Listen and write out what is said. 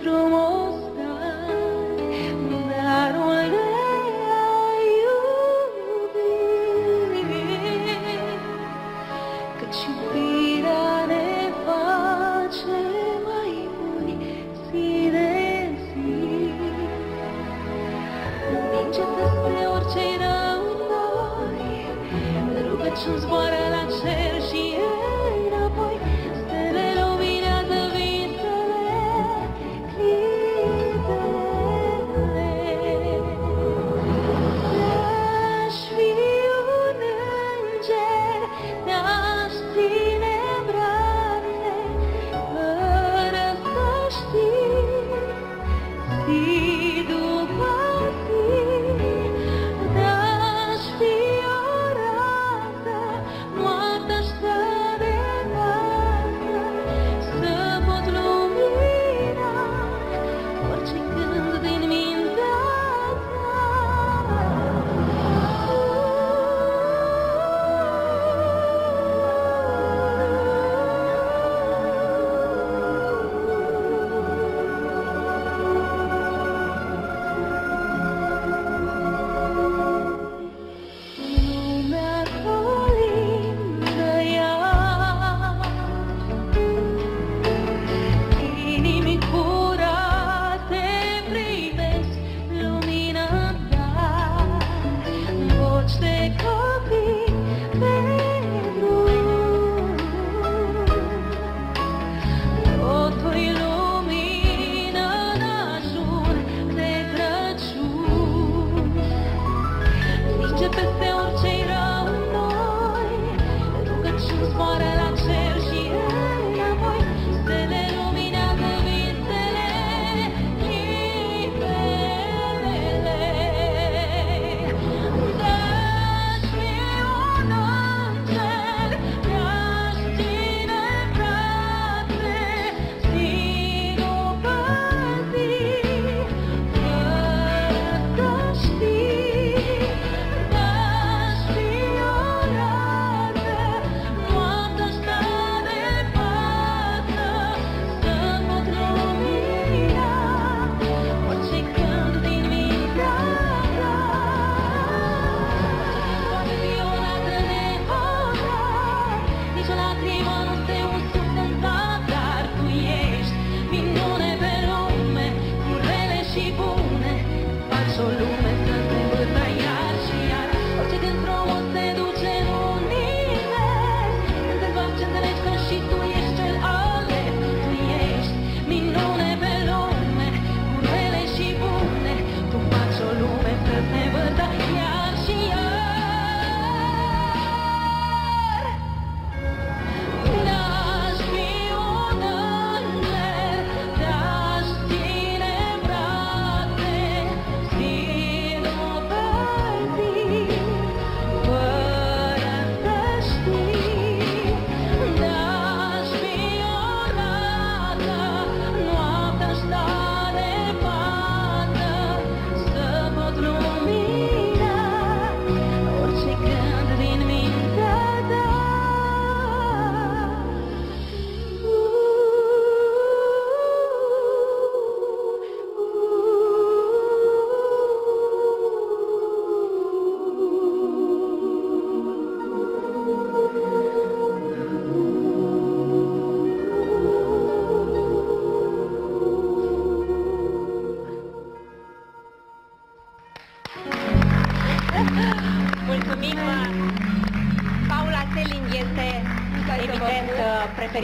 frumos darul de a iubi, căci iubirea ne face mai buni zi de zi. Învinge peste orice rău noi, rugăciuni zboară la cer, You absoluta. mulțumim. Paula Seling este, evident, preferită.